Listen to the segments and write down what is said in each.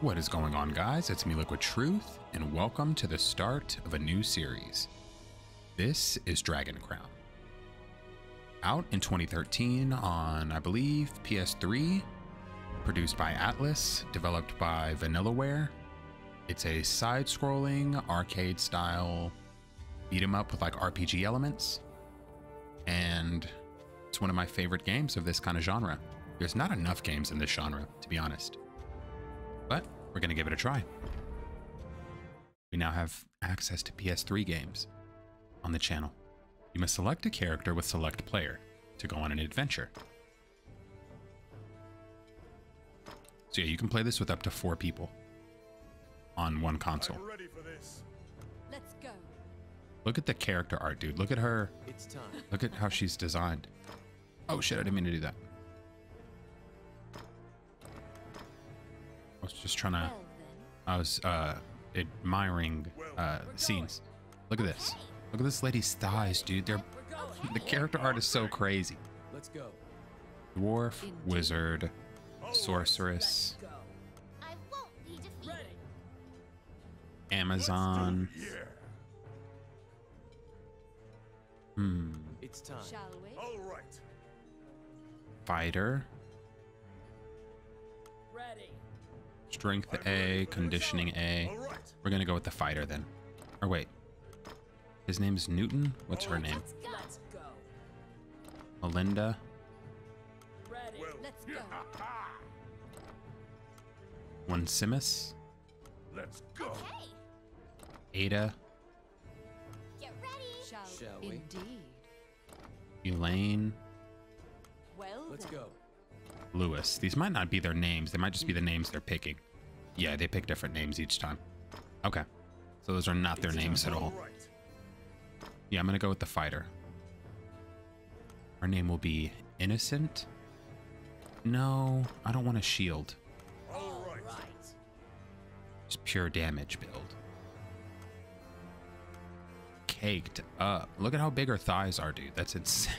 What is going on, guys? It's me, Liquid Truth, and welcome to the start of a new series. This is Dragon Crown. Out in 2013 on, I believe, PS3, produced by Atlus, developed by Vanillaware. It's a side scrolling, arcade style beat 'em up with like RPG elements. And it's one of my favorite games of this kind of genre. There's not enough games in this genre, to be honest but we're going to give it a try. We now have access to PS3 games on the channel. You must select a character with select player to go on an adventure. So yeah, you can play this with up to four people on one console. Let's go. Look at the character art, dude. Look at her. It's time. Look at how she's designed. Oh shit, I didn't mean to do that. I was just trying to I was uh, admiring uh, scenes. Look at this. Look at this lady's thighs, dude. They're the character art is so crazy. Let's go. Dwarf, wizard, sorceress, I won't be defeated. Amazon. Hmm. It's time. Shall we? All right. Fighter. Strength A, conditioning A. We're gonna go with the fighter then. Or wait. His name's Newton? What's her name? Let's go. Let's go. Melinda. Ready. Well, Let's go. One Simus. Let's go. Ada. get ready. Shall, Shall we? Indeed. Elaine. Well Let's then. go. Lewis. These might not be their names. They might just be the names they're picking. Yeah, they pick different names each time. Okay. So those are not their names at all. Yeah, I'm going to go with the fighter. Our name will be Innocent. No, I don't want a shield. Just pure damage build. Caked up. Look at how big her thighs are, dude. That's insane.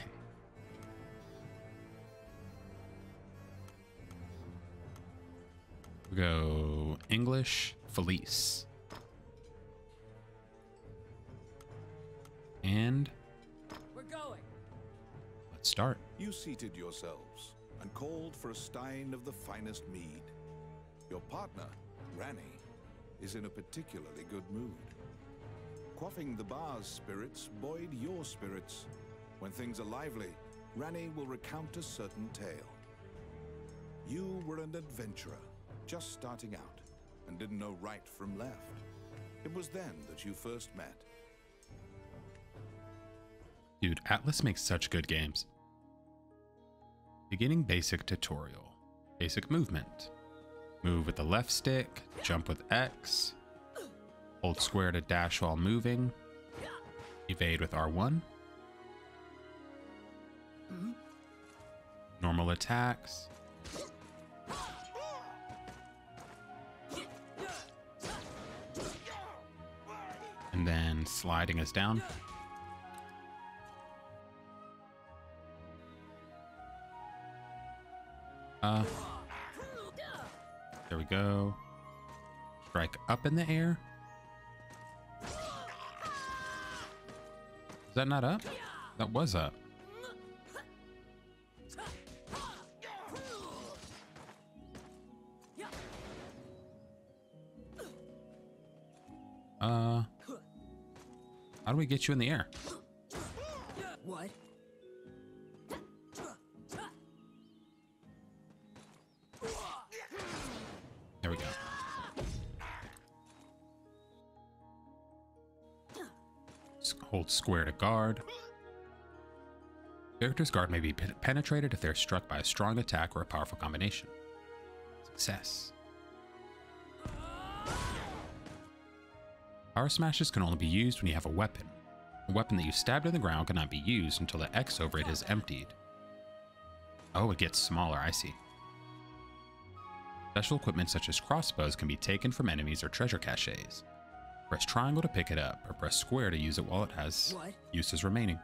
We go English, Felice. And We're going. let's start. You seated yourselves and called for a stein of the finest mead. Your partner, Rannie, is in a particularly good mood. Quaffing the bar's spirits buoyed your spirits. When things are lively, Rannie will recount a certain tale. You were an adventurer, just starting out, and didn't know right from left. It was then that you first met. Dude, Atlus makes such good games. Beginning basic tutorial. Basic movement. Move with the left stick, jump with X, hold square to dash while moving, evade with R1, normal attacks, and then sliding us down. Uh, there we go. Strike up in the air. Is that not up? That was up. Do we get you in the air? What? There we go. Hold square to guard. Character's guard may be penetrated if they're struck by a strong attack or a powerful combination. Success. Power smashes can only be used when you have a weapon. A weapon that you stabbed in the ground cannot be used until the X over it is emptied. Oh, it gets smaller, I see. Special equipment such as crossbows can be taken from enemies or treasure caches. Press triangle to pick it up, or press square to use it while it has What? uses remaining.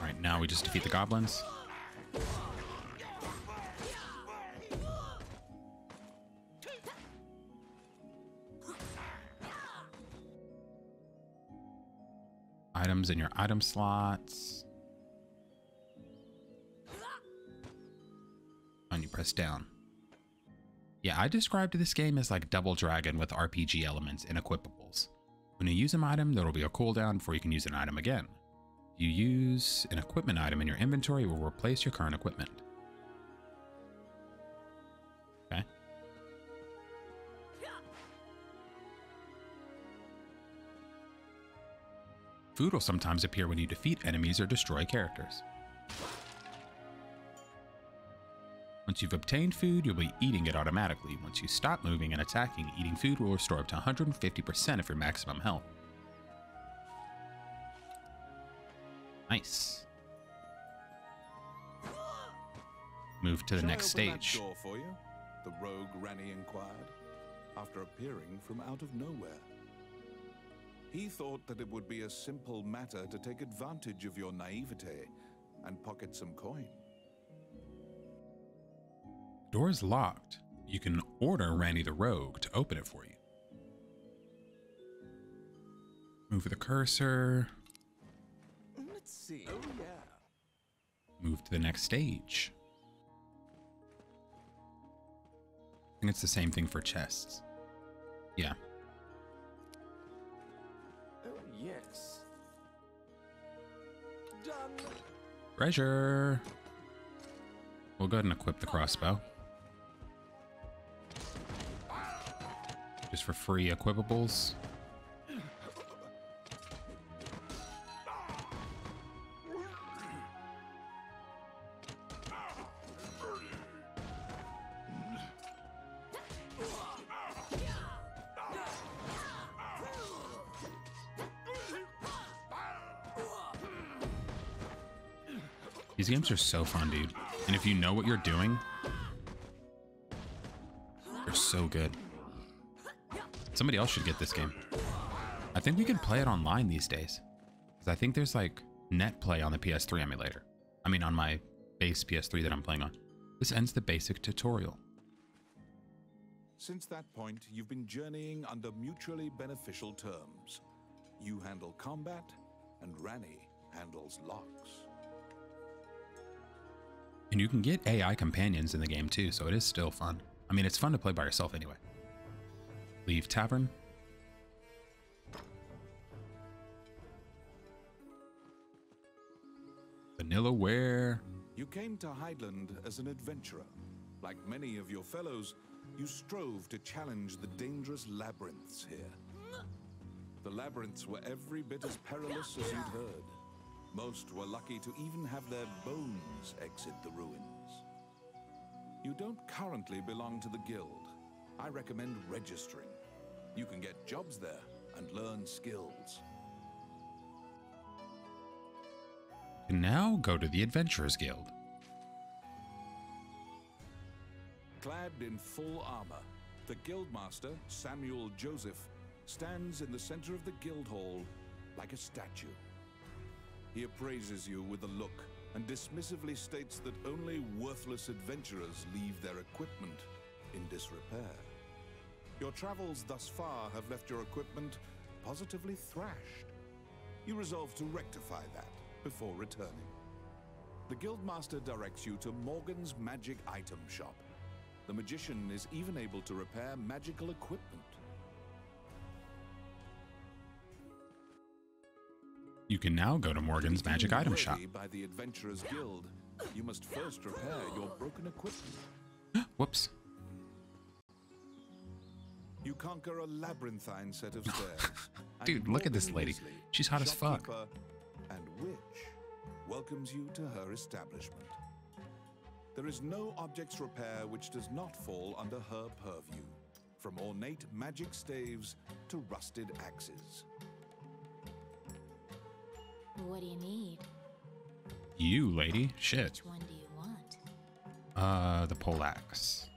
Alright, now we just defeat the goblins. Items in your item slots. And you press down. Yeah, I described this game as like Double Dragon with RPG elements and equipables. When you use an item, there will be a cooldown before you can use an item again. You use an equipment item in your inventory, will replace your current equipment. Food will sometimes appear when you defeat enemies or destroy characters. Once you've obtained food, you'll be eating it automatically. Once you stop moving and attacking, eating food will restore up to 150% of your maximum health. Nice. Move to the Shall next stage. door for you? The rogue Rannie inquired, after appearing from out of nowhere. He thought that it would be a simple matter to take advantage of your naivete and pocket some coin. Door is locked. You can order Randy the Rogue to open it for you. Move the cursor. Let's see. Oh, yeah. Move to the next stage. I think it's the same thing for chests. Yeah. Treasure. We'll go ahead and equip the crossbow. Just for free equipables. These games are so fun, dude. And if you know what you're doing, they're so good. Somebody else should get this game. I think we can play it online these days. Because I think there's like net play on the PS3 emulator. I mean, on my base PS3 that I'm playing on. This ends the basic tutorial. Since that point, you've been journeying under mutually beneficial terms. You handle combat, and Rannie handles locks. And you can get AI companions in the game too, so it is still fun. I mean, it's fun to play by yourself anyway. Leave tavern. Vanillaware. You came to Hydeland as an adventurer. Like many of your fellows, you strove to challenge the dangerous labyrinths here. The labyrinths were every bit as perilous as you'd heard. Most were lucky to even have their bones exit the ruins. You don't currently belong to the guild. I recommend registering. You can get jobs there and learn skills. And now go to the Adventurers Guild. Clad in full armor, the Guildmaster, Samuel Joseph, stands in the center of the guild hall like a statue. He appraises you with a look and dismissively states that only worthless adventurers leave their equipment in disrepair. Your travels thus far have left your equipment positively thrashed. You resolve to rectify that before returning. The Guildmaster directs you to Morgan's Magic Item Shop. The magician is even able to repair magical equipment. You can now go to Morgan's Magic Item Shop. By the Adventurers Guild, you must first repair your broken equipment. Whoops. You conquer a labyrinthine set of stairs. Dude, look at this lady. She's hot as fuck. And witch welcomes you to her establishment. There is no object's repair which does not fall under her purview, from ornate magic staves to rusted axes. What do you need? You, lady. Shit. Which one do you want? Uh, the poleaxe.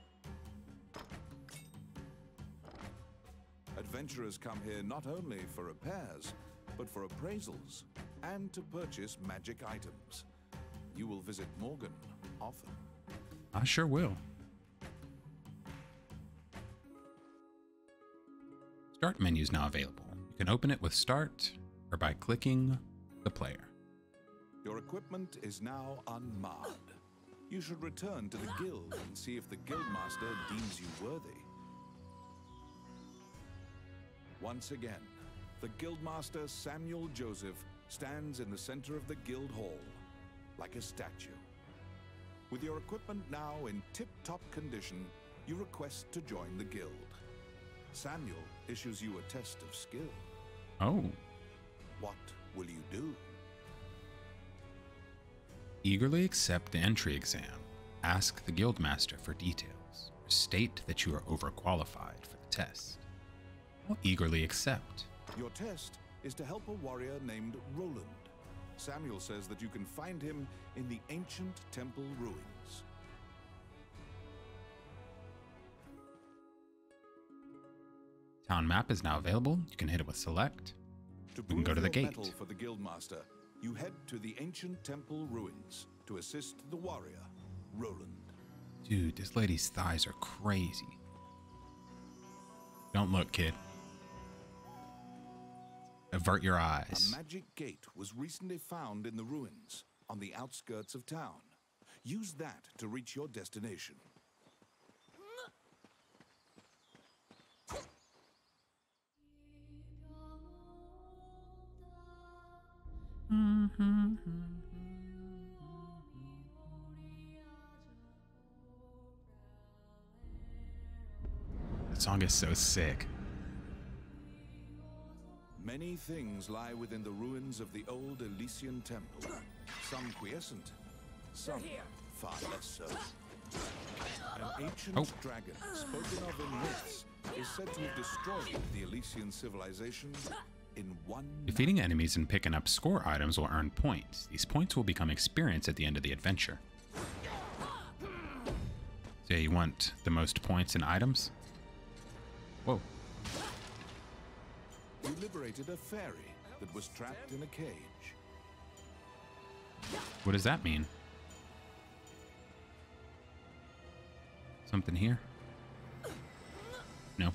Adventurers come here not only for repairs, but for appraisals and to purchase magic items. You will visit Morgan often. I sure will. Start menu is now available. You can open it with Start or by clicking the player. Your equipment is now unmarred. You should return to the guild and see if the guildmaster deems you worthy. Once again, the guildmaster Samuel Joseph stands in the center of the guild hall, like a statue. With your equipment now in tip-top condition, you request to join the guild. Samuel issues you a test of skill. Oh, What will you do? eagerly accept the entry exam. Ask the guildmaster for details. Or state that you are overqualified for the test. I'll eagerly accept. Your test is to help a warrior named Roland. Samuel says that you can find him in the ancient temple ruins. Town map is now available. You can hit it with select. To We can go to the gate. for the guildmaster, you head to the ancient temple ruins to assist the warrior, Roland. Dude, this lady's thighs are crazy. Don't look, kid. Avert your A eyes. magic gate was recently found in the ruins on the outskirts of town. Use that to reach your destination. That song is so sick. Many things lie within the ruins of the old Elysian temple. Some quiescent, some far less so. An ancient Oh. dragon, spoken of in myths, is said to have destroyed the Elysian civilization in one Defeating enemies and picking up score items will earn points. These points will become experience at the end of the adventure. So you want the most points and items? Whoa. You liberated a fairy that was trapped in a cage. What does that mean? Something here? No.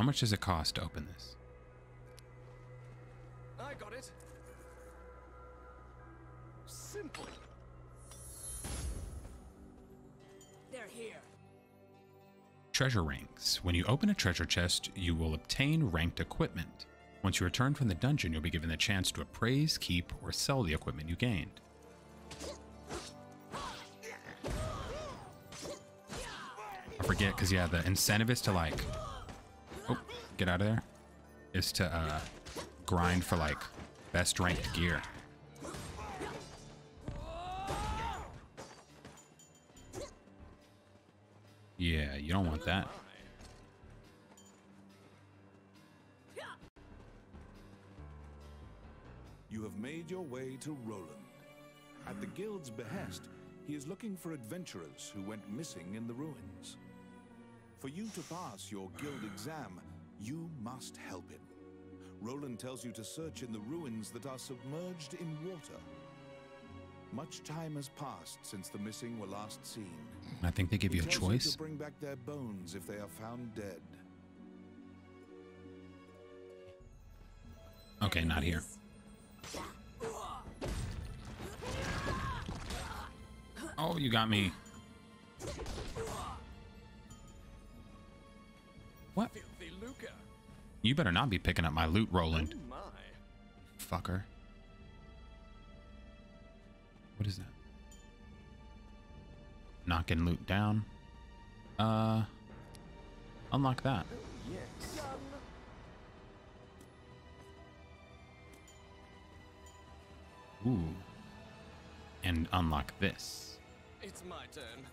How much does it cost to open this? I got it. Simple. They're here. Treasure rings. When you open a treasure chest, you will obtain ranked equipment. Once you return from the dungeon, you'll be given the chance to appraise, keep, or sell the equipment you gained. I forget, because yeah, the incentive is to like, oh, get out of there, is to uh, grind for like best ranked gear. Yeah, you don't want that. You have made your way to Roland. At the guild's behest, he is looking for adventurers who went missing in the ruins. For you to pass your guild exam, you must help him. Roland tells you to search in the ruins that are submerged in water. Much time has passed since the missing were last seen. I think they give you a choice. to bring back their bones if they are found dead. Okay, not here. Oh, you got me. You better not be picking up my loot, Roland. Oh my. Fucker. What is that? Knocking loot down. Uh. Unlock that. Yes. Ooh. And unlock this. It's my turn.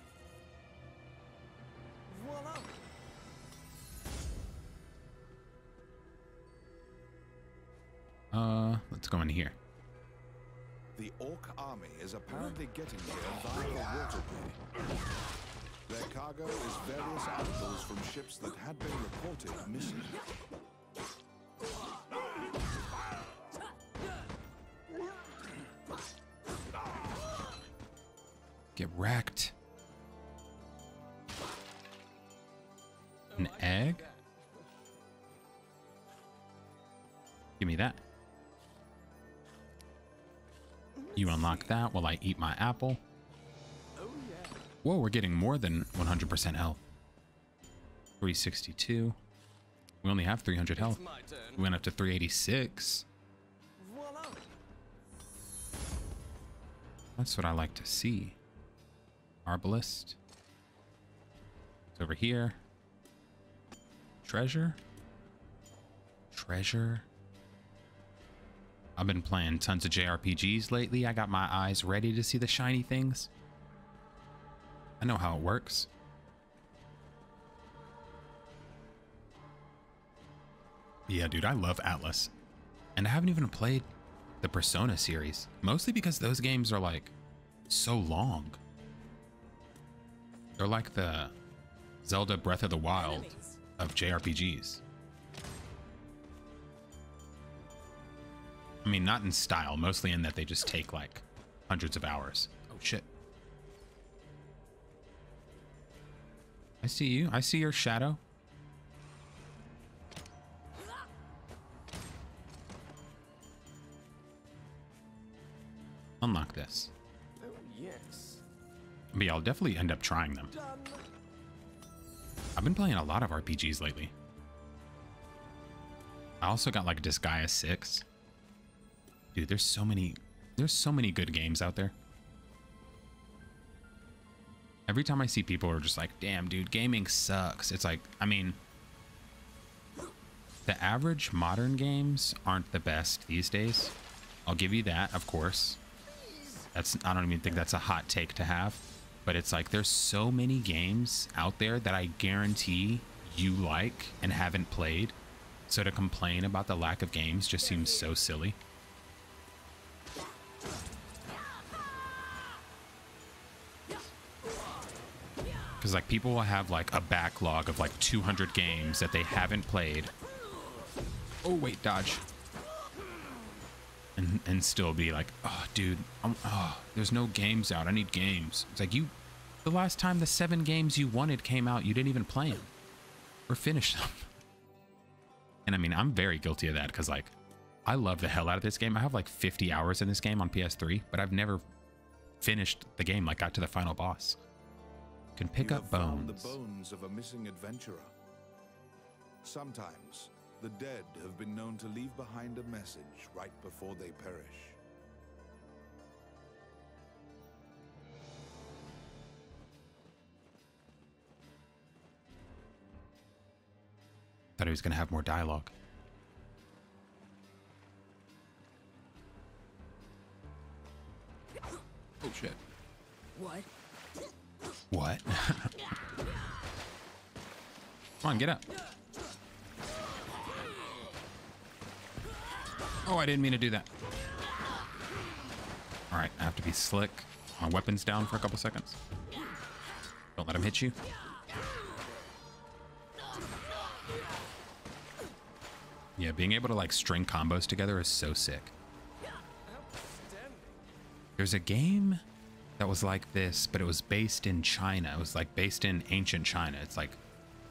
Voila. Uh, let's go in here. The Orc army is apparently getting here via the waterway. Their cargo is various articles from ships that had been reported missing. Get wrecked. An egg? Give me that. You unlock that while I eat my apple. Whoa, we're getting more than 100% health. 362. We only have 300 health. We went up to 386. That's what I like to see. Arbalist. It's over here. Treasure. Treasure. I've been playing tons of JRPGs lately. I got my eyes ready to see the shiny things. I know how it works. Yeah, dude, I love Atlus. And I haven't even played the Persona series, mostly because those games are like so long. They're like the Zelda Breath of the Wild of JRPGs. I mean, not in style, mostly in that they just take like hundreds of hours. Oh shit. I see you. I see your shadow. Unlock this. Oh yes. But yeah, I'll definitely end up trying them. I've been playing a lot of RPGs lately. I also got like Disgaea 6. Dude, there's so many there's so many good games out there. Every time I see people are just like, "Damn, dude, gaming sucks." It's like, I mean, the average modern games aren't the best these days. I'll give you that, of course. That's I don't even think that's a hot take to have, but it's like there's so many games out there that I guarantee you like and haven't played. So to complain about the lack of games just seems so silly. Because like people will have like a backlog of like 200 games that they haven't played. Oh wait, dodge. And and still be like, oh dude, I'm, oh, there's no games out. I need games. It's like you, the last time the seven games you wanted came out, you didn't even play them or finish them. And I mean, I'm very guilty of that because like, I love the hell out of this game. I have like 50 hours in this game on PS3, but I've never finished the game. Like, got to the final boss. Can pick You up have found bones. the bones of a missing adventurer. Sometimes the dead have been known to leave behind a message right before they perish. Thought he was gonna have more dialogue. Oh shit. What? What? Come on, get up. Oh, I didn't mean to do that. All right, I have to be slick. My weapon's down for a couple seconds. Don't let him hit you. Yeah, being able to like string combos together is so sick. There's a game that was like this, but it was based in China. It was like based in ancient China. It's like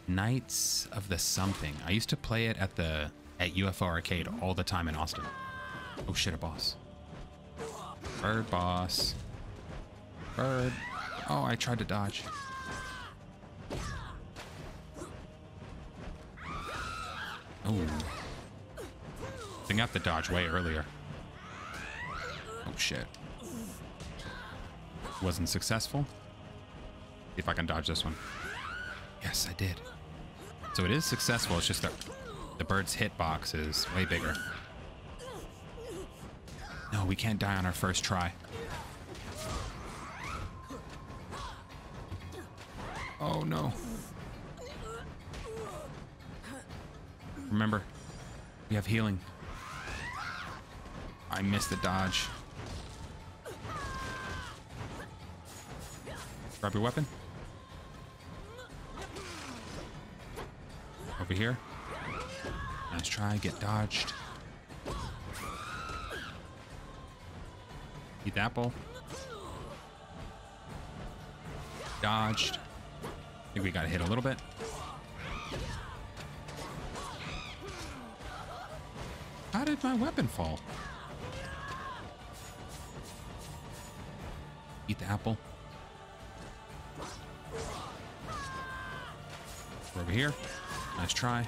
Knights of the something. I used to play it at the at UFO Arcade all the time in Austin. Oh shit, a boss. Bird boss. Bird. Oh, I tried to dodge. Oh. I got the dodge way earlier. Oh shit. Wasn't successful. See if I can dodge this one. Yes, I did. So it is successful. It's just that the bird's hitbox is way bigger. No, we can't die on our first try. Oh no. Remember, we have healing. I missed the dodge. Grab your weapon. Over here. Nice try, get dodged. Eat the apple. Dodged. I think we got hit a little bit. How did my weapon fall? Eat the apple. Over here. Nice try.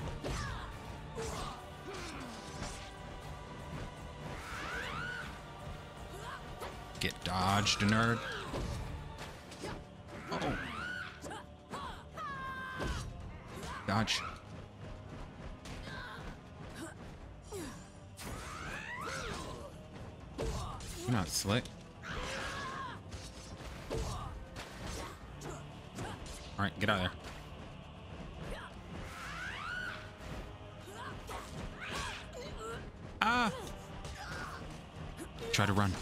Get dodged, nerd. Oh. Dodge. You're not slick. Alright, get out of there. Try to run.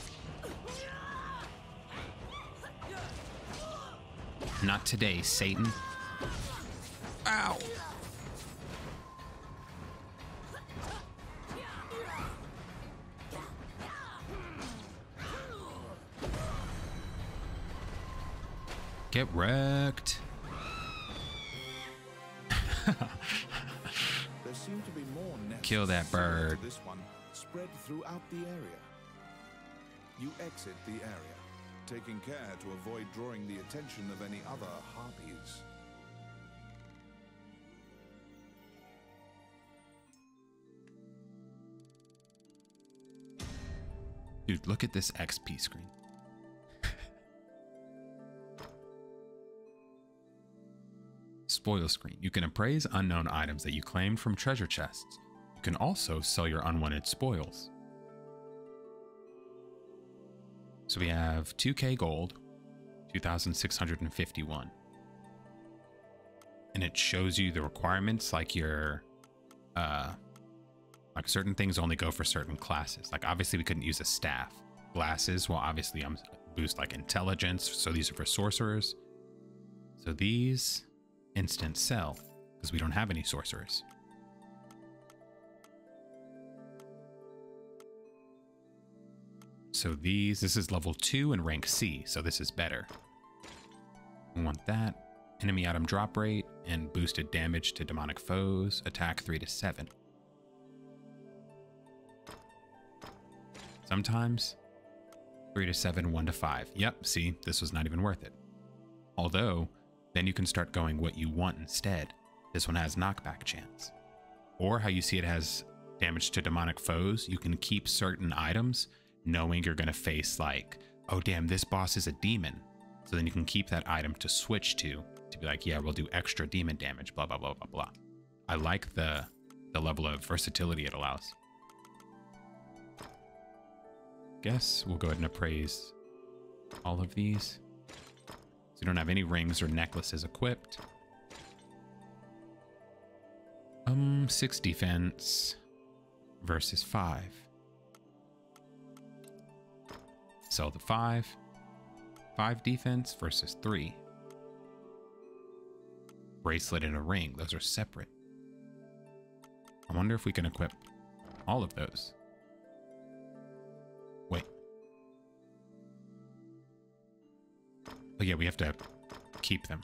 Not today, Satan. Ow! Get wrecked. There seem to be more Kill that similar to bird. You exit the area, taking care to avoid drawing the attention of any other harpies. Dude, look at this XP screen. Spoil screen. You can appraise unknown items that you claimed from treasure chests. You can also sell your unwanted spoils. So we have 2k gold, 2651. And it shows you the requirements like your uh like certain things only go for certain classes. Like obviously we couldn't use a staff. Glasses, well obviously I'm boost like intelligence, so these are for sorcerers. So these instant sell because we don't have any sorcerers. So these, this is level 2 and rank C, so this is better. We want that. Enemy item drop rate and boosted damage to demonic foes, attack 3 to 7. Sometimes 3 to 7, 1 to 5. Yep, see, this was not even worth it. Although, then you can start going what you want instead. This one has knockback chance. Or how you see it has damage to demonic foes, you can keep certain items knowing you're going to face like, oh damn, this boss is a demon. So then you can keep that item to switch to to be like, yeah, we'll do extra demon damage, blah blah blah blah blah. I like the the level of versatility it allows. Guess we'll go ahead and appraise all of these. So you don't have any rings or necklaces equipped. Um, six defense versus five. Sell the five. Five defense versus three. Bracelet and a ring, those are separate. I wonder if we can equip all of those. Wait. Oh yeah, we have to keep them.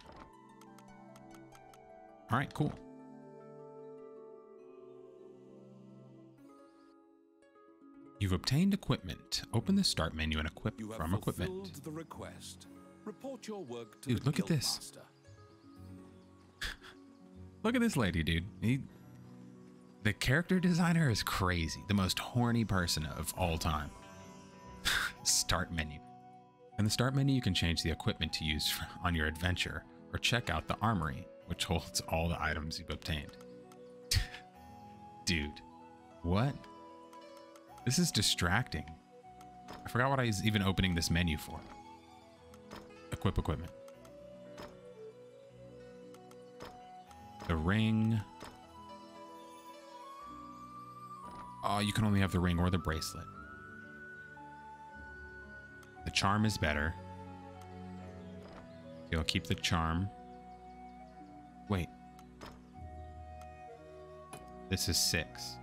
All right, cool. You've obtained equipment. Open the start menu and equip from equipment. the request. Report your work to Dude, look at this. Look at this lady, dude. He, the character designer is crazy. The most horny person of all time. start menu. In the start menu, you can change the equipment to use on your adventure or check out the armory, which holds all the items you've obtained. dude, what? This is distracting. I forgot what I was even opening this menu for. Equip equipment. The ring. Oh, you can only have the ring or the bracelet. The charm is better. Okay, I'll keep the charm. Wait. This is six.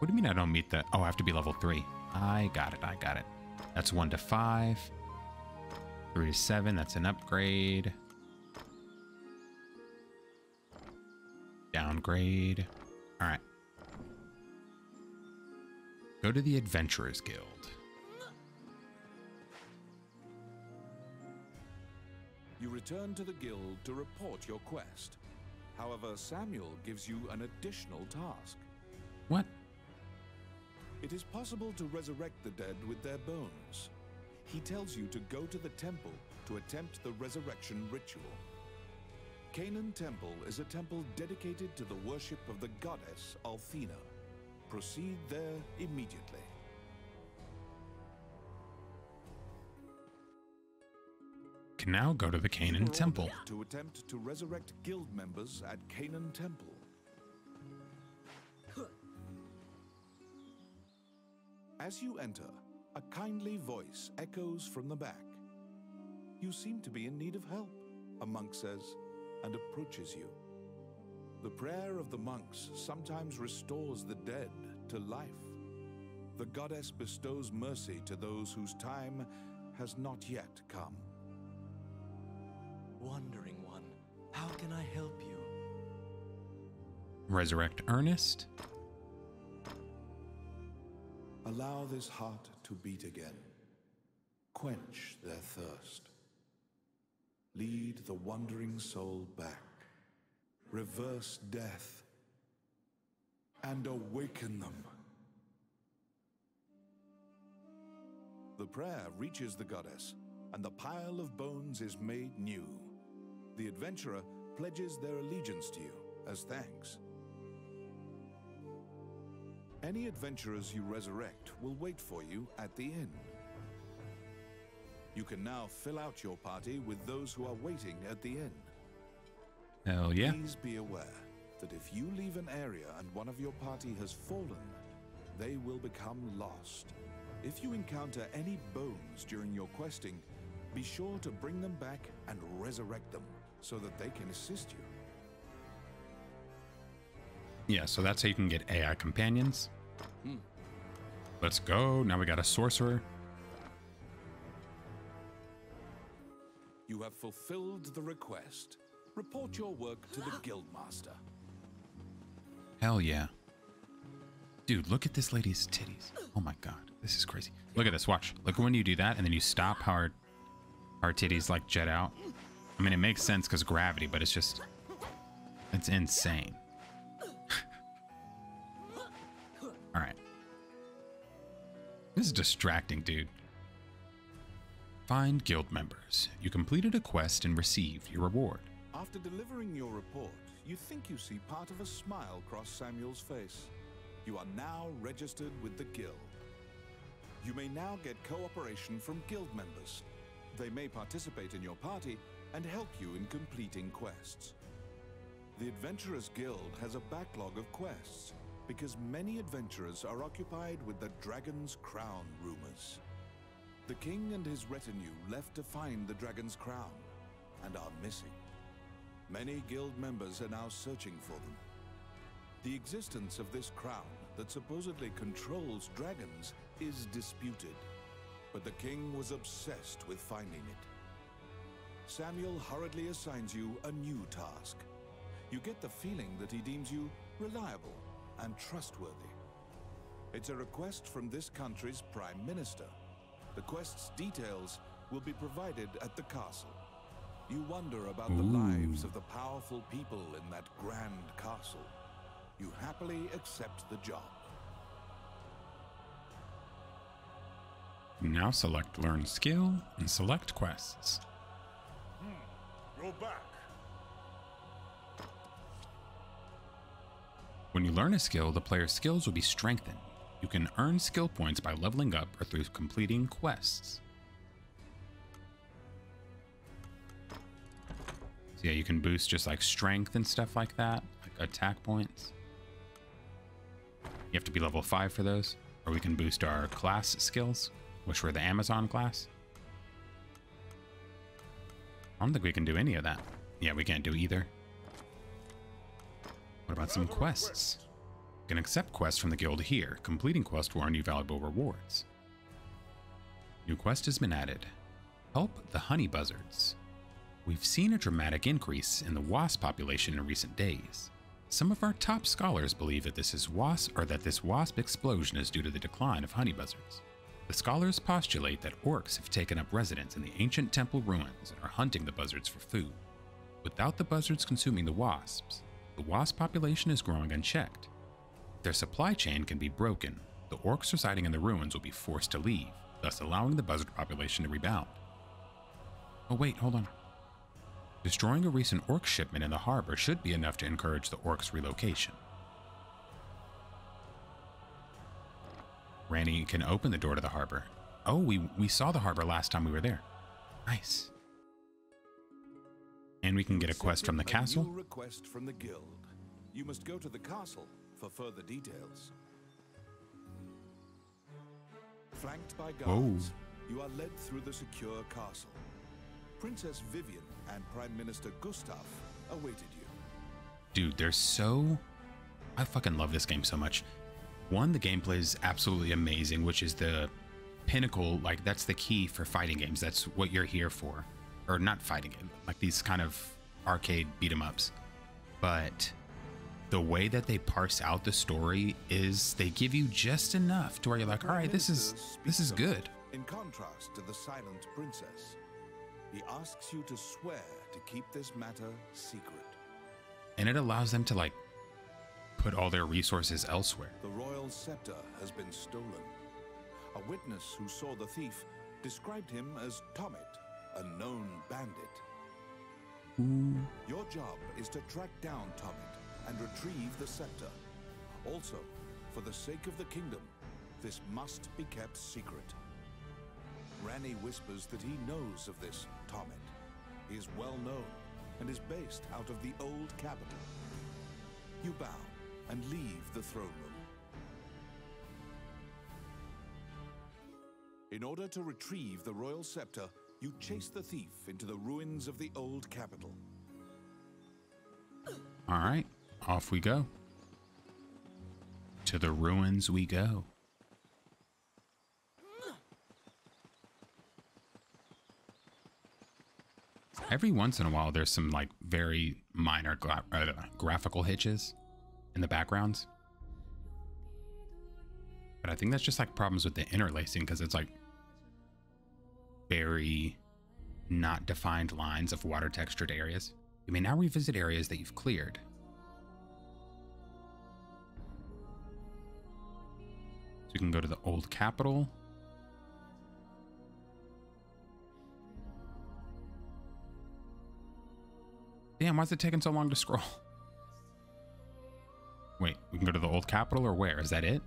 What do you mean I don't meet the... Oh, I have to be level three. I got it, I got it. That's one to five. Three to seven, that's an upgrade. Downgrade. All right. Go to the Adventurers Guild. You return to the guild to report your quest. However, Samuel gives you an additional task. What? It is possible to resurrect the dead with their bones. He tells you to go to the temple to attempt the resurrection ritual. Canaan Temple is a temple dedicated to the worship of the goddess Althena. Proceed there immediately. Can now go to the Canaan Temple. To attempt to resurrect guild members at Canaan Temple. As you enter, a kindly voice echoes from the back. You seem to be in need of help, a monk says, and approaches you. The prayer of the monks sometimes restores the dead to life. The goddess bestows mercy to those whose time has not yet come. Wandering one, how can I help you? Resurrect Ernest. Allow this heart to beat again. Quench their thirst. Lead the wandering soul back. Reverse death. And awaken them. The prayer reaches the goddess, and the pile of bones is made new. The adventurer pledges their allegiance to you as thanks. Any adventurers you resurrect will wait for you at the inn. You can now fill out your party with those who are waiting at the inn. Hell yeah. Please be aware that if you leave an area and one of your party has fallen, they will become lost. If you encounter any bones during your questing, be sure to bring them back and resurrect them so that they can assist you. Yeah, so that's how you can get AI companions. Hmm. Let's go. Now we got a sorcerer. You have fulfilled the request. Report your work to the guildmaster. Hell yeah. Dude, look at this lady's titties. Oh my god. This is crazy. Look at this. Watch. Look when you do that and then you stop how her, her titties like jet out. I mean, it makes sense because gravity, but it's just. It's insane. This is distracting, dude. Find guild members. You completed a quest and received your reward. After delivering your report, you think you see part of a smile cross Samuel's face. You are now registered with the guild. You may now get cooperation from guild members. They may participate in your party and help you in completing quests. The Adventurers Guild has a backlog of quests because many adventurers are occupied with the Dragon's Crown rumors. The king and his retinue left to find the Dragon's Crown and are missing. Many guild members are now searching for them. The existence of this crown that supposedly controls dragons is disputed, but the king was obsessed with finding it. Samuel hurriedly assigns you a new task. You get the feeling that he deems you reliable and trustworthy. It's a request from this country's prime minister. The quest's details will be provided at the castle. You wonder about the lives of the powerful people in that grand castle. You happily accept the job. Now select Learn Skill and select Quests. Hmm, Go back. When you learn a skill, the player's skills will be strengthened. You can earn skill points by leveling up or through completing quests. So yeah, you can boost just like strength and stuff like that, like attack points. You have to be level 5 for those. Or we can boost our class skills, which were the Amazon class. I don't think we can do any of that. Yeah, we can't do either. What about some quests? You can accept quests from the guild here. Completing quests will earn you valuable rewards. New quest has been added. Help the honey buzzards. We've seen a dramatic increase in the wasp population in recent days. Some of our top scholars believe that this is wasp or that this wasp explosion is due to the decline of honey buzzards. The scholars postulate that orcs have taken up residence in the ancient temple ruins and are hunting the buzzards for food. Without the buzzards consuming the wasps, the wasp population is growing unchecked. Their supply chain can be broken, the orcs residing in the ruins will be forced to leave, thus allowing the buzzard population to rebound. Oh wait, hold on. Destroying a recent orc shipment in the harbor should be enough to encourage the orcs' relocation. Rannie can open the door to the harbor. Oh, we, we saw the harbor last time we were there. Nice. And we can get a quest from the castle. request from the guild. You must go to the castle for further details. Flanked by guards, you are led through the secure castle. Princess Vivian and Prime Minister Gustav awaited you. Dude, they're so. I fucking love this game so much. One, the gameplay is absolutely amazing, which is the pinnacle. Like, that's the key for fighting games. That's what you're here for. Or not fighting it, like these kind of arcade beat 'em ups. But the way that they parse out the story is they give you just enough to where you're like, all right, this is this is good. In contrast to the silent princess, he asks you to swear to keep this matter secret. And it allows them to like put all their resources elsewhere. The royal scepter has been stolen. A witness who saw the thief described him as Tommet, a known bandit. Hmm. Your job is to track down Tommet and retrieve the scepter. Also, for the sake of the kingdom, this must be kept secret. Rannie whispers that he knows of this Tommet. He is well known and is based out of the old capital. You bow and leave the throne room. In order to retrieve the royal scepter, you chase the thief into the ruins of the old capital. All right, off we go. To the ruins we go. Every once in a while, there's some like very minor gra- uh, graphical hitches in the backgrounds. But I think that's just like problems with the interlacing because it's like very not defined lines of water textured areas. You may now revisit areas that you've cleared. So you can go to the old capital. Damn, why is it taking so long to scroll? Wait, we can go to the old capital or where? Is that it?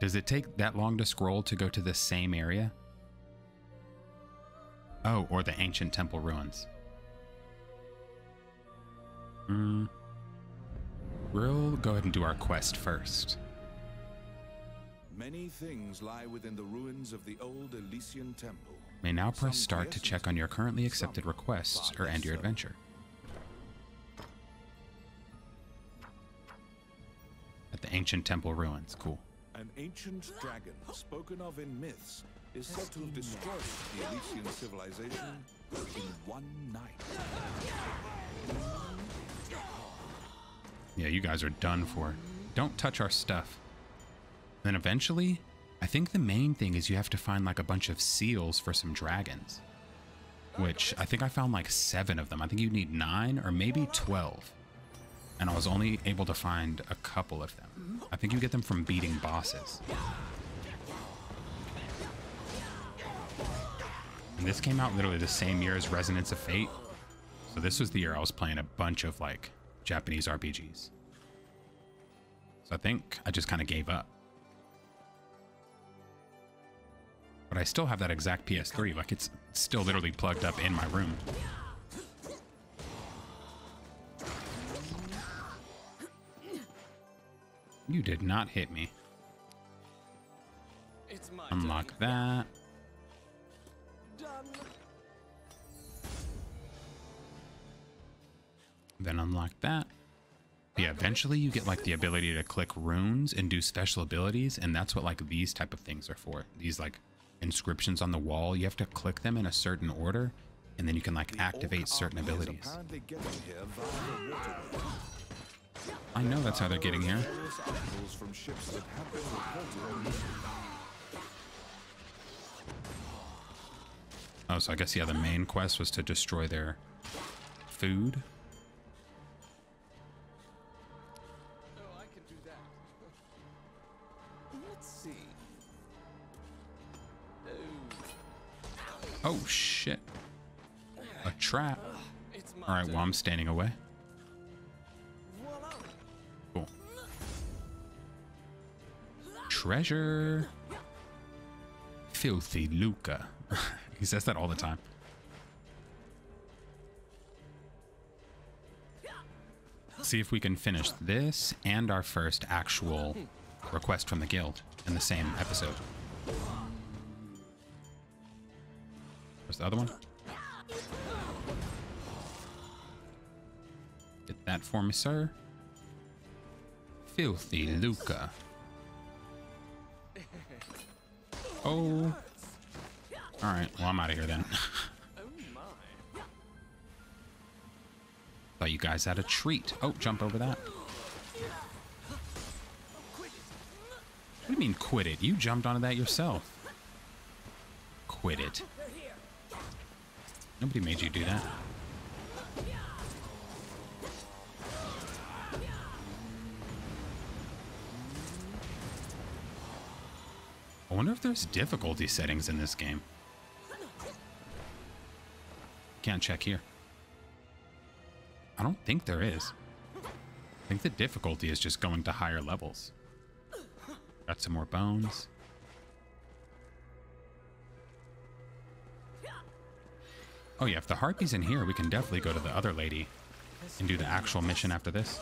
Does it take that long to scroll to go to the same area? Oh, or the ancient temple ruins. Hmm. We'll go ahead and do our quest first. Many things lie within the ruins of the old Elysian temple. May now press Some start to check on your currently accepted requests or end your adventure. At the ancient temple ruins. Cool. An ancient dragon, spoken of in myths, is said to have destroyed the Elysian civilization in one night. Yeah, you guys are done for. Don't touch our stuff. Then eventually, I think the main thing is you have to find like a bunch of seals for some dragons. Which I think I found like seven of them. I think you need nine or maybe 12. And I was only able to find a couple of them. I think you get them from beating bosses. And this came out literally the same year as Resonance of Fate. So this was the year I was playing a bunch of like Japanese RPGs. So I think I just kind of gave up. But I still have that exact PS3. Like it's still literally plugged up in my room. You did not hit me. It's my Unlock that. Then unlock that. Yeah, eventually you get like the ability to click runes and do special abilities, and that's what like these type of things are for. These like inscriptions on the wall, you have to click them in a certain order, and then you can like activate certain abilities. apparently getting here via the waterway. I know that's how they're getting here. Various articles from ships that have been reported missing. Oh, so I guess, yeah, the main quest was to destroy their food. Oh, shit. A trap. All right, well, I'm standing away. Cool. Treasure. Filthy Luca. he says that all the time. See if we can finish this and our first actual request from the guild in the same episode. Where's the other one? Get that for me, sir. Filthy Luca. Oh. Alright, well, I'm out of here then. Thought you guys had a treat. Oh, jump over that. What do you mean, quit it? You jumped onto that yourself. Quit it. Nobody made you do that. I wonder if there's difficulty settings in this game. Can't check here. I don't think there is. I think the difficulty is just going to higher levels. Got some more bones. Oh yeah, if the harpy's in here, we can definitely go to the other lady and do the actual mission after this.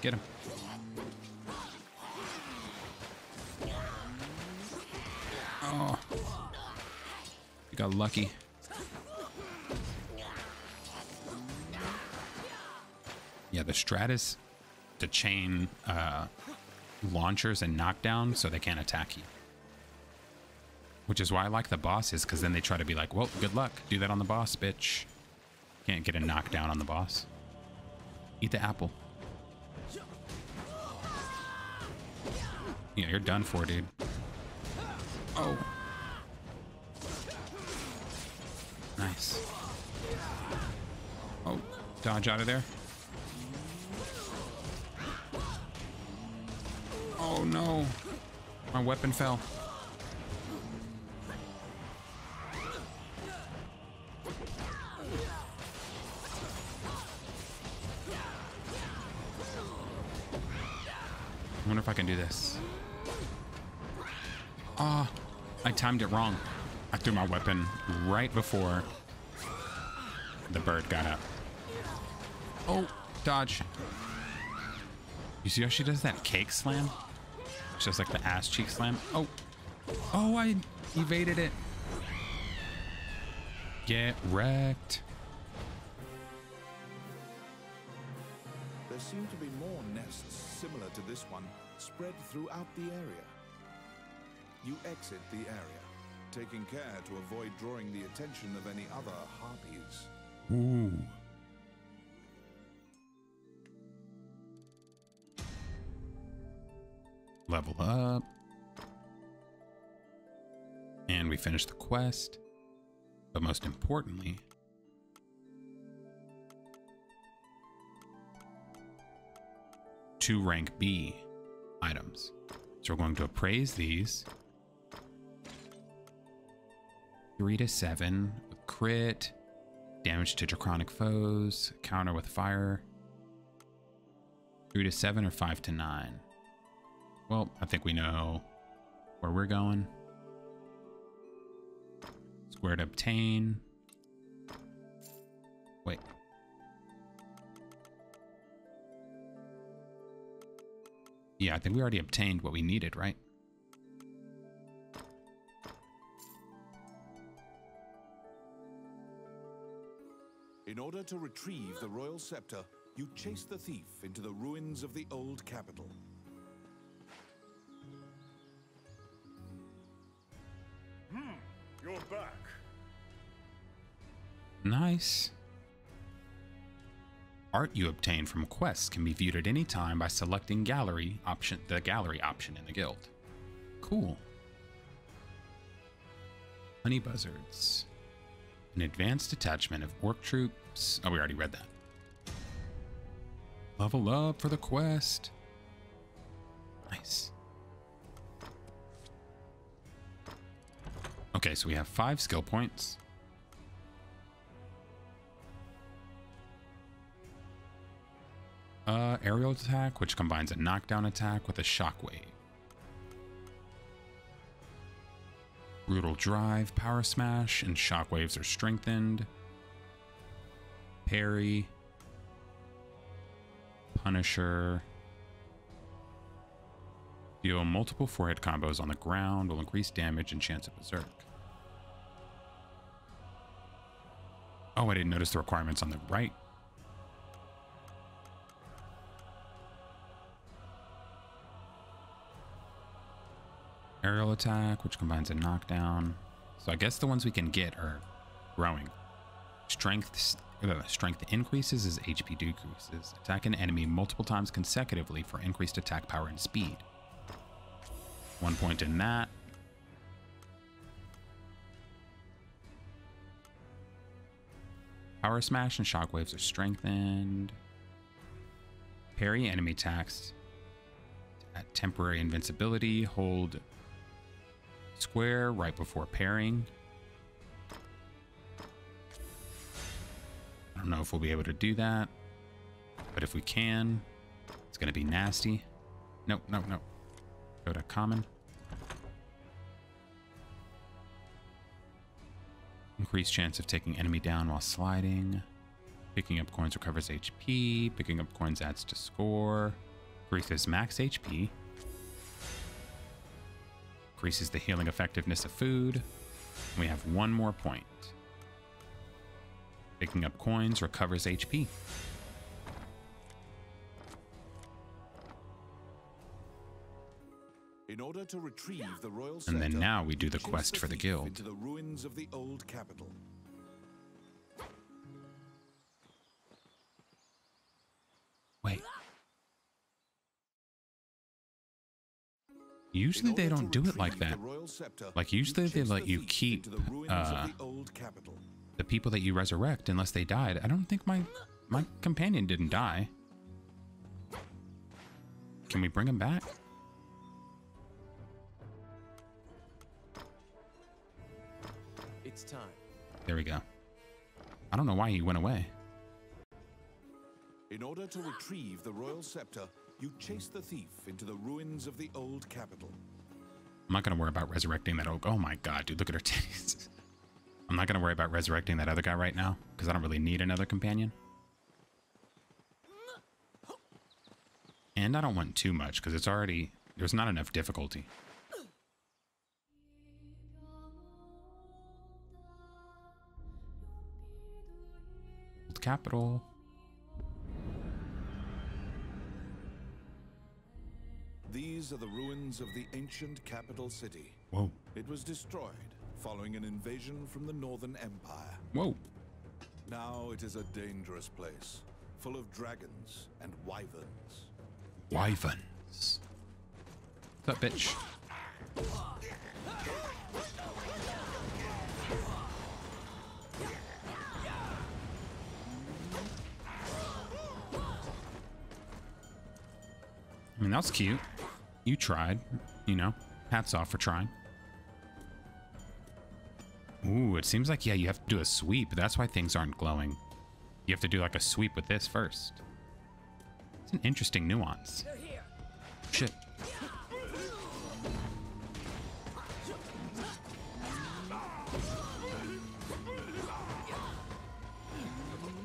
Get him. Oh. You got lucky. Yeah, the strat is to chain uh, launchers and knockdown so they can't attack you. Which is why I like the bosses, because then they try to be like, well, good luck. Do that on the boss, bitch. Can't get a knockdown on the boss. Eat the apple. Yeah, you're done for, dude. Oh. Nice. Oh, dodge out of there. Oh no. My weapon fell. Wonder if I can do this. Ah, I timed it wrong. I threw my weapon right before the bird got up. Oh, dodge. You see how she does that cake slam? It's just like the ass cheek slam. Oh, oh, I evaded it. Get wrecked. There seem to be more nests similar to this one spread throughout the area. You exit the area, taking care to avoid drawing the attention of any other harpies. Ooh. Level up. And we finish the quest. But most importantly, two rank B items. So we're going to appraise these. Three to seven crit, damage to draconic foes, counter with fire. Three to seven or five to nine. Well, I think we know where we're going. Square to obtain. Wait. Yeah, I think we already obtained what we needed, right? In order to retrieve the royal scepter, you chase the thief into the ruins of the old capital. Hmm, You're back. Nice. Art you obtain from quests can be viewed at any time by selecting gallery option the gallery option in the guild. Cool. Honey buzzards. An advanced detachment of orc troops. Oh, we already read that. Level up for the quest. Nice. Okay, so we have five skill points. Uh, aerial attack, which combines a knockdown attack with a shockwave. Brutal drive, power smash, and shockwaves are strengthened. Parry. Punisher. Deal multiple forehead combos on the ground will increase damage and chance of berserk. Oh, I didn't notice the requirements on the right. Aerial attack, which combines a knockdown. So I guess the ones we can get are growing. Strength uh, strength increases as HP decreases. Attack an enemy multiple times consecutively for increased attack power and speed. One point in that. Power Smash and Shockwaves are strengthened. Parry enemy attacks at temporary invincibility. Hold square right before pairing. I don't know if we'll be able to do that, but if we can, it's going to be nasty. Nope, nope, nope. Go to common. Increased chance of taking enemy down while sliding. Picking up coins recovers HP. Picking up coins adds to score. Increases max HP. Increases the healing effectiveness of food. We have one more point. Picking up coins recovers HP. In order to retrieve the royal And then now we do the quest for the guild. Into the ruins of the old capital. Usually they don't do it like that. the royal scepter, Like usually they let you keep into the ruins uh, of the old capital. the people that you resurrect unless they died. I don't think my my companion didn't die. Can we bring him back? It's time. There we go. I don't know why he went away. In order to retrieve the royal scepter, you chase the thief into the ruins of the old capital. I'm not gonna worry about resurrecting that. Oh my god, dude, look at her titties. I'm not gonna worry about resurrecting that other guy right now because I don't really need another companion. And I don't want too much because it's already there's not enough difficulty. Old capital. These are the ruins of the ancient capital city. Whoa. It was destroyed following an invasion from the Northern Empire. Whoa. Now it is a dangerous place, full of dragons and wyverns. Wyverns. That bitch? I mean, that's cute. You tried. You know, hats off for trying. Ooh, it seems like, yeah, you have to do a sweep. That's why things aren't glowing. You have to do like a sweep with this first. It's an interesting nuance. Shit.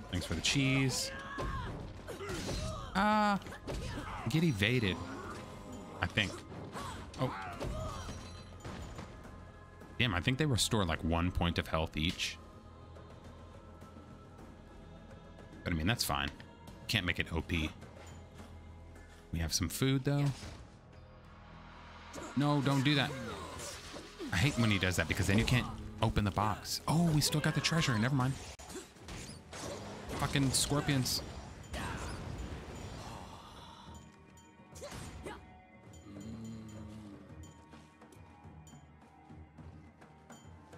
Thanks for the cheese. Ah. get evaded. I think. Oh. Damn, I think they restore like one point of health each. But I mean, that's fine. Can't make it OP. We have some food though. No, don't do that. I hate when he does that because then you can't open the box. Oh, we still got the treasure. Never mind. Fucking scorpions.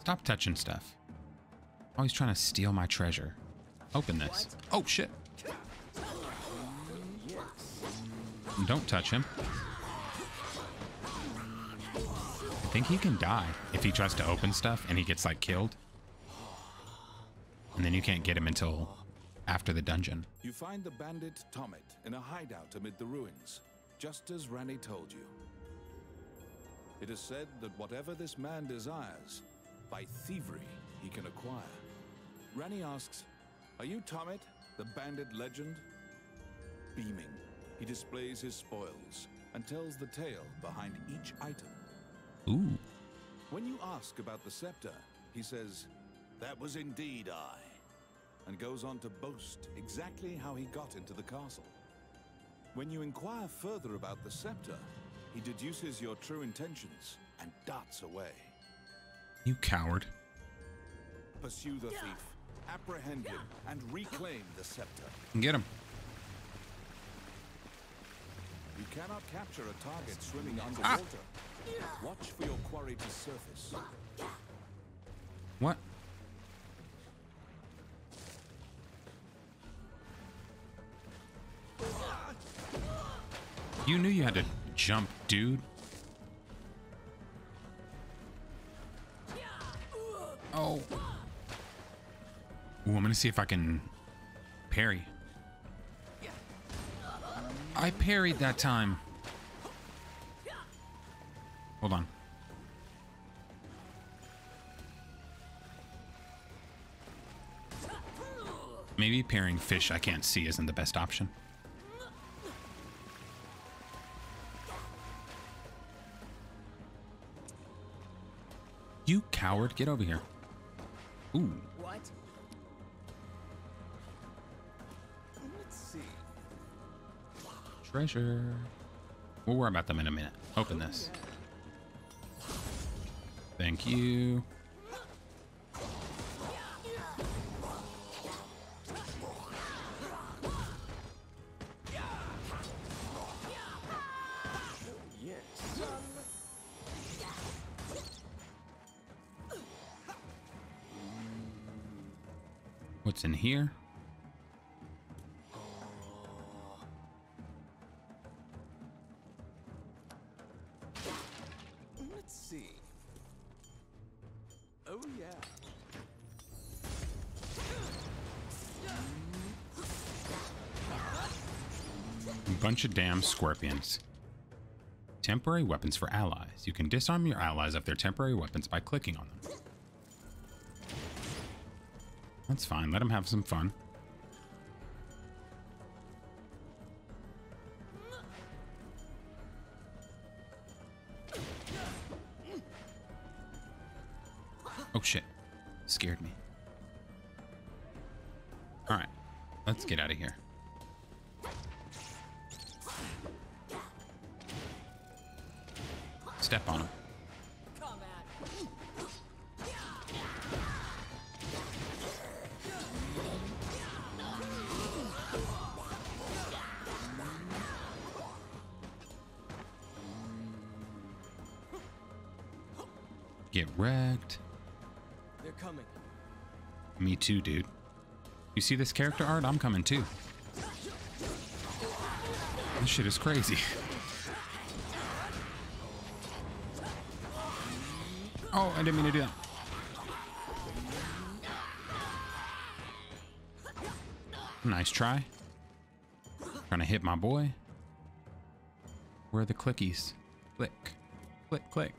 Stop touching stuff. Always trying to steal my treasure. Open this. Oh, shit. Don't touch him. I think he can die if he tries to open stuff and he gets, like, killed. And then you can't get him until after the dungeon. You find the bandit Tomet in a hideout amid the ruins, just as Rannie told you. It is said that whatever this man desires, by thievery he can acquire. Rannie asks, Are you Tomet, the bandit legend? Beaming, he displays his spoils and tells the tale behind each item. Ooh. When you ask about the scepter, he says, That was indeed I, and goes on to boast exactly how he got into the castle. When you inquire further about the scepter, he deduces your true intentions and darts away. You coward. Pursue the thief, apprehend him, and reclaim the scepter. Get him. You cannot capture a target swimming ah. underwater. Watch for your quarry to surface. What? You knew you had to jump, dude. Oh. Ooh, I'm gonna see if I can parry. I parried that time. Hold on. Maybe pairing fish I can't see isn't the best option. You coward, get over here. Ooh, What? Let's see. treasure. We'll worry about them in a minute. Open this. Thank you. Bunch of damn scorpions. Temporary weapons for allies. You can disarm your allies of their temporary weapons by clicking on them. That's fine. Let them have some fun. Get wrecked. They're coming. Me too, dude. You see this character art? I'm coming too. This shit is crazy. Oh, I didn't mean to do that. Nice try. Trying to hit my boy. Where are the clickies? Click. Click, click.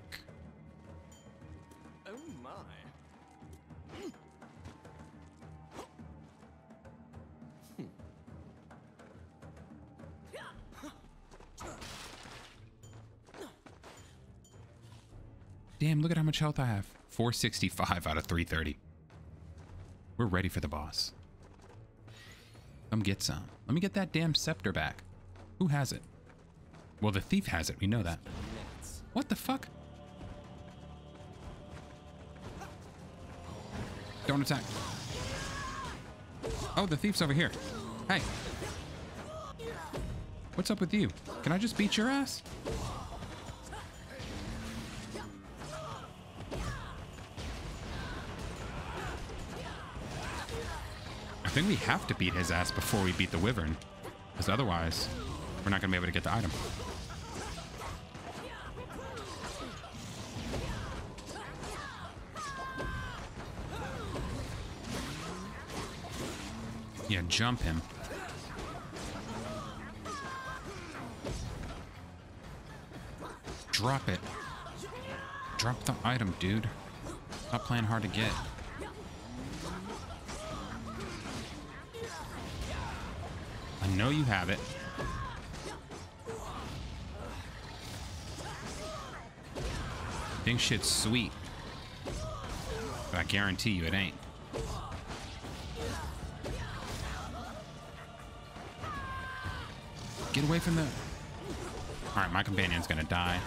Much health I have. 465 out of 330. We're ready for the boss. Come get some. Let me get that damn scepter back. Who has it? Well, the thief has it. We know that. What the fuck? Don't attack. Oh, the thief's over here. Hey. What's up with you? Can I just beat your ass? Think we have to beat his ass before we beat the wyvern. Because otherwise, we're not going to be able to get the item. Yeah, jump him. Drop it. Drop the item, dude. Stop playing hard to get. I know you have it. Think shit's sweet. But I guarantee you it ain't. Get away from the... Alright, my companion's gonna die.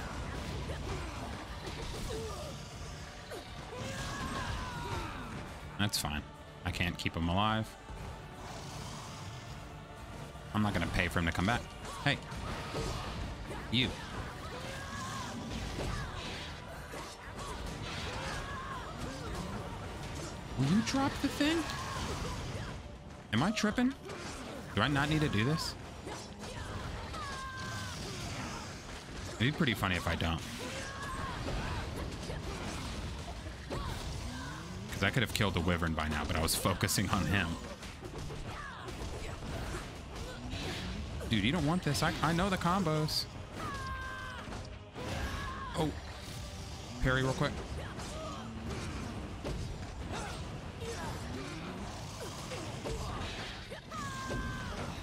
That's fine. I can't keep him alive. I'm not gonna pay for him to come back. Hey. You. Will you drop the thing? Am I tripping? Do I not need to do this? It'd be pretty funny if I don't. Because I could have killed the wyvern by now, but I was focusing on him. Dude, you don't want this. I, I know the combos. Oh. Parry real quick.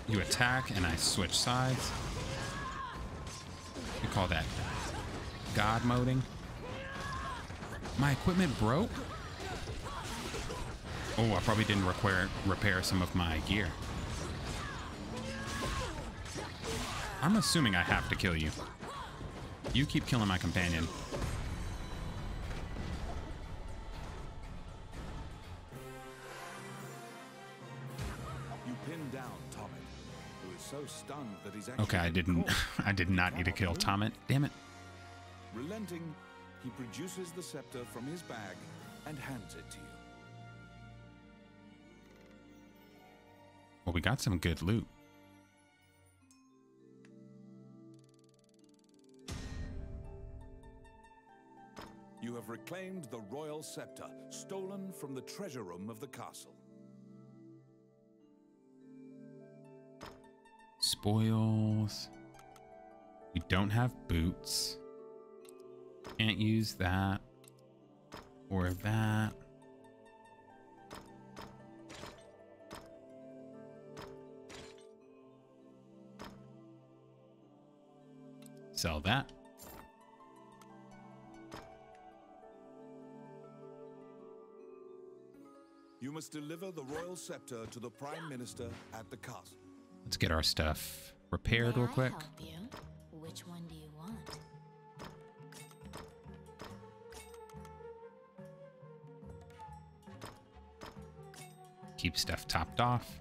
You attack, and I switch sides. We call that God moding. My equipment broke? Oh, I probably didn't require, repair some of my gear. I'm assuming I have to kill you. You keep killing my companion. You pin down Tommy, who is so stunned that he's actually Okay, I didn't. I did not need to kill Tommet. Damn it. Relenting, he produces the scepter from his bag and hands it to you. Well, we got some good loot. You have reclaimed the royal scepter, stolen from the treasure room of the castle. Spoils. We don't have boots. Can't use that. Or that. Sell that. You must deliver the royal scepter to the prime minister at the castle. Let's get our stuff repaired May real I quick. help you? Which one do you want? Keep stuff topped off.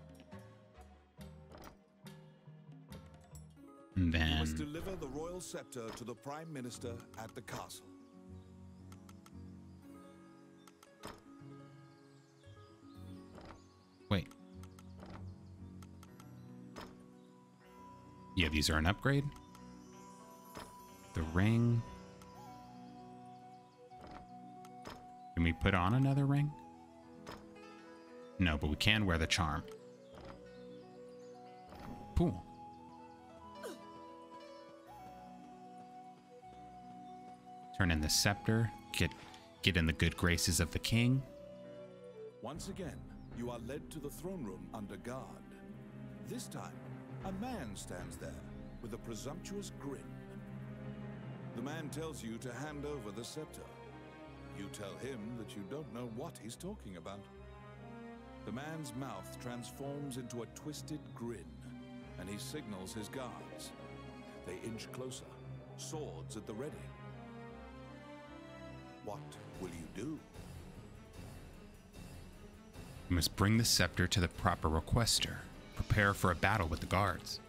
And You must then deliver the royal scepter to the prime minister at the castle. These are an upgrade. The ring. Can we put on another ring? No, but we can wear the charm. Cool. Turn in the scepter. Get get in the good graces of the king. Once again, you are led to the throne room under guard. This time, a man stands there with a presumptuous grin. The man tells you to hand over the scepter. You tell him that you don't know what he's talking about. The man's mouth transforms into a twisted grin, and he signals his guards. They inch closer, swords at the ready. What will you do? You must bring the scepter to the proper requester. Prepare for a battle with the guards.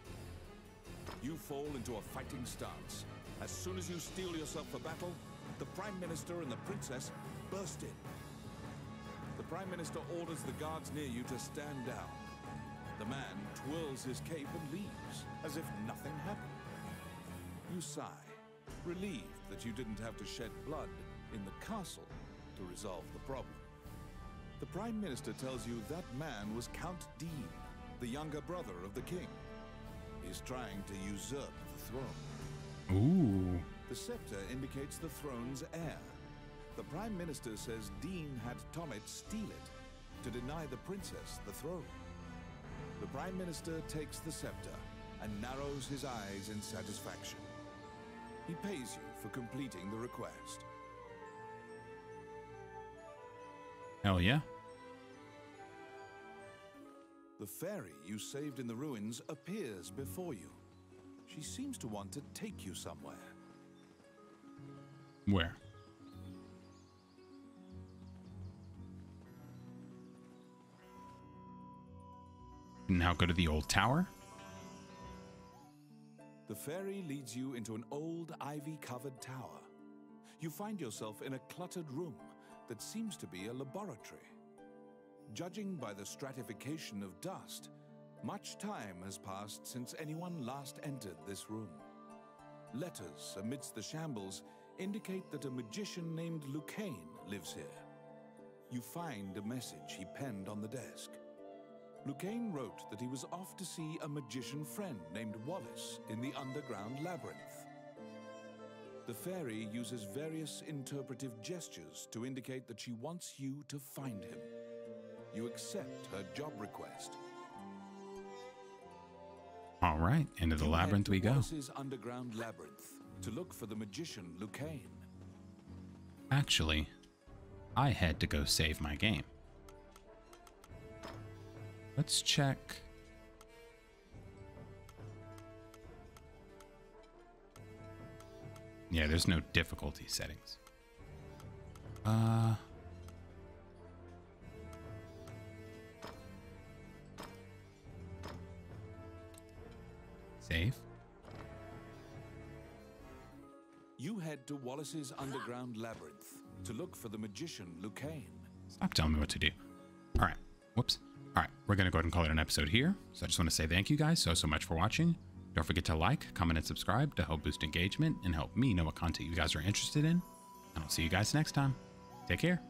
You fall into a fighting stance. As soon as you steel yourself for battle, the Prime Minister and the Princess burst in. The Prime Minister orders the guards near you to stand down. The man twirls his cape and leaves, as if nothing happened. You sigh, relieved that you didn't have to shed blood in the castle to resolve the problem. The Prime Minister tells you that man was Count Dean, the younger brother of the king. He's trying to usurp the throne. Ooh. The scepter indicates the throne's heir. The Prime Minister says Dean had Tommet steal it to deny the princess the throne. The Prime Minister takes the scepter and narrows his eyes in satisfaction. He pays you for completing the request. Hell yeah. The fairy you saved in the ruins appears before you. She seems to want to take you somewhere. Where? Now go to the old tower. The fairy leads you into an old ivy covered tower. You find yourself in a cluttered room that seems to be a laboratory. Judging by the stratification of dust, much time has passed since anyone last entered this room. Letters amidst the shambles indicate that a magician named Lucain lives here. You find a message he penned on the desk. Lucain wrote that he was off to see a magician friend named Wallace in the underground labyrinth. The fairy uses various interpretive gestures to indicate that she wants you to find him. You accept her job request. All right, into the You labyrinth we go. Underground labyrinth to look for the magician Lucain. Actually, I had to go save my game. Let's check. Yeah, there's no difficulty settings. Uh. To Wallace's underground labyrinth to look for the magician Lucain. Stop telling me what to do. All right. Whoops. All right. We're going to go ahead and call it an episode here. So I just want to say thank you guys so, so much for watching. Don't forget to like, comment, and subscribe to help boost engagement and help me know what content you guys are interested in. And I'll see you guys next time. Take care.